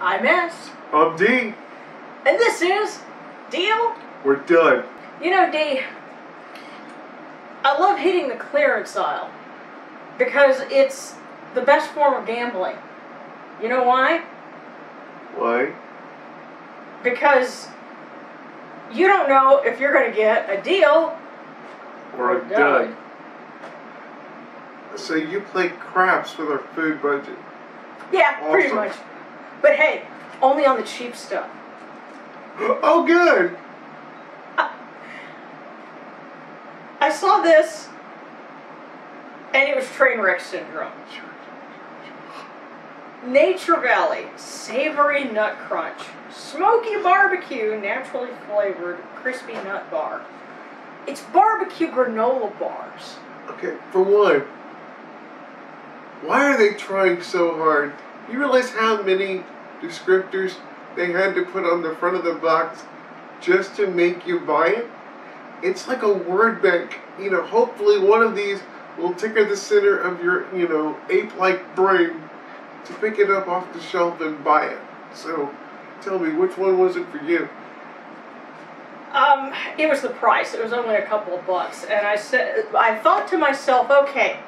I'm S. I'm D. And this is Deal or Dud. You know, D, I love hitting the clearance aisle because it's the best form of gambling. You know why? Why? Because you don't know if you're going to get a deal Or I'm dud. So you play craps with our food budget. Yeah, pretty much. But hey, only on the cheap stuff. Oh, good. I saw this, and it was train wreck syndrome. Nature Valley Savory Nut Crunch. Smoky barbecue, naturally flavored, crispy nut bar. It's barbecue granola bars. Okay, for one, why are they trying so hard? You realize how many descriptors they had to put on the front of the box just to make you buy it? It's like a word bank. You know, hopefully one of these will tickle the center of your, you know, ape-like brain to pick it up off the shelf and buy it. So, tell me, which one was it for you? Um, it was the price. It was only a couple of bucks, and I said, I thought to myself, okay,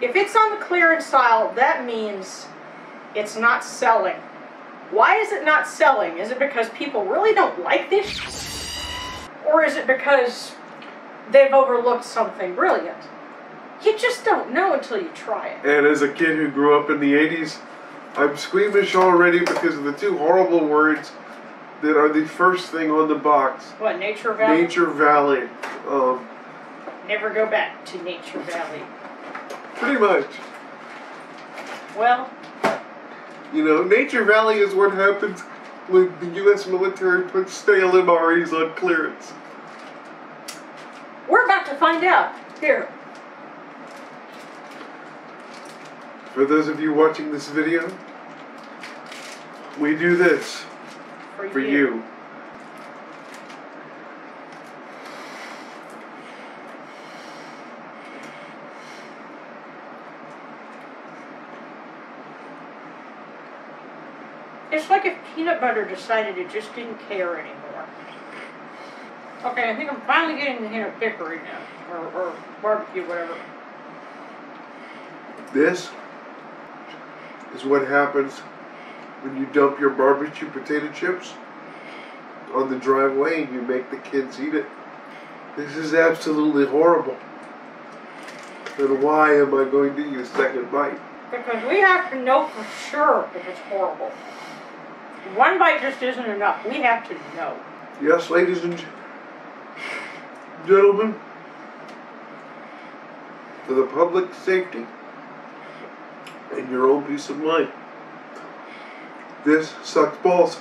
if it's on the clearance aisle, that means it's not selling. Why is it not selling? Is it because people really don't like this, or is it because they've overlooked something brilliant? You just don't know until you try it. And as a kid who grew up in the 80s, I'm squeamish already because of the two horrible words that are the first thing on the box What Nature Valley? Nature Valley. Um, Never go back to Nature Valley. pretty much. Well, You know, Nature Valley is what happens when the U.S. military puts stale MREs on clearance. we're about to find out. Here, For those of you watching this video, we do this for, for you. It's like if peanut butter decided it just didn't care anymore. Okay, I think I'm finally getting the hint of hickory now, or, or barbecue, whatever. This is what happens when you dump your barbecue potato chips on the driveway and you make the kids eat it. This is absolutely horrible. Then why am I going to eat a second bite? Because we have to know for sure if it's horrible. One bite just isn't enough. We have to know. Yes, ladies and gentlemen, for the public safety and your own peace of mind, this sucks balls.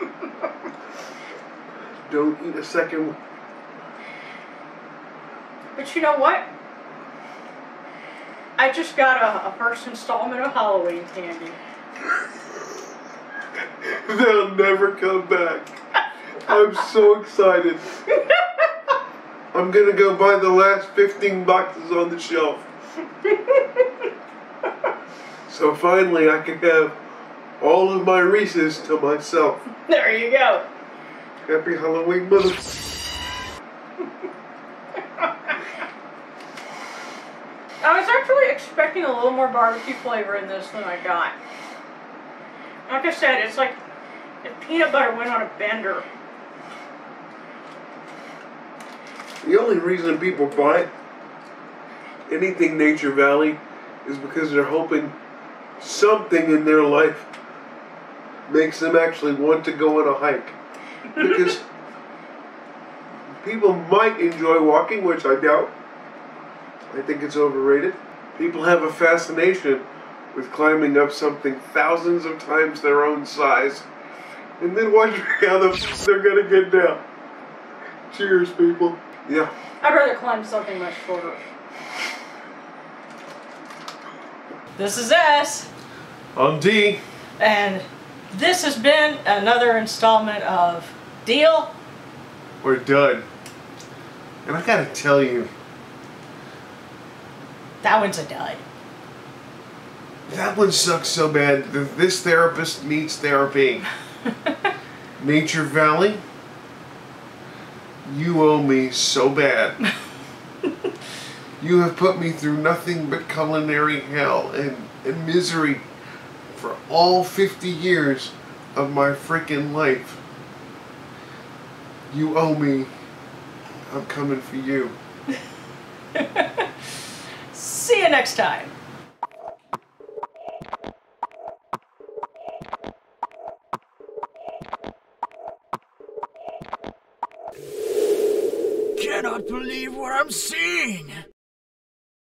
Don't eat a second one. But you know what? I just got a, a first installment of Halloween candy. They'll never come back. I'm so excited. I'm gonna go buy the last 15 boxes on the shelf. So finally I can have all of my Reese's to myself. There you go. Happy Halloween, mother. I was actually expecting a little more barbecue flavor in this than I got. Like I said, it's like if peanut butter went on a bender. The only reason people buy anything Nature Valley is because they're hoping something in their life makes them actually want to go on a hike. Because people might enjoy walking, which I doubt. I think it's overrated. People have a fascination with climbing up something thousands of times their own size and then wondering how the f- they're gonna get down. Cheers, people. Yeah. I'd rather climb something much shorter. This is S, I'm D. and this has been another installment of Deal or Dud. And I gotta tell you, That one's a dud. That one sucks so bad this therapist needs therapy. Nature Valley, you owe me so bad. you have put me through nothing but culinary hell and, and misery for all 50 years of my freaking life. You owe me. I'm coming for you. See you next time. I cannot believe what I'm seeing.